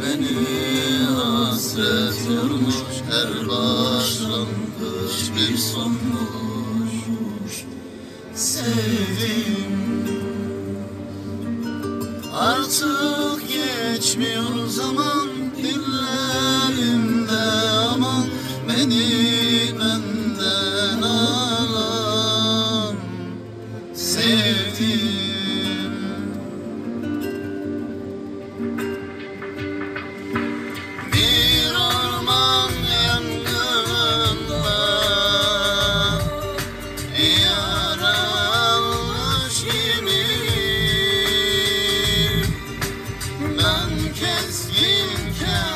beni hasret yormuş Her başlangıç bir sonmuş. Sevdim. Artık geçmiyor zaman Dillerimde aman Beni benden alan Sevdim keskin kes.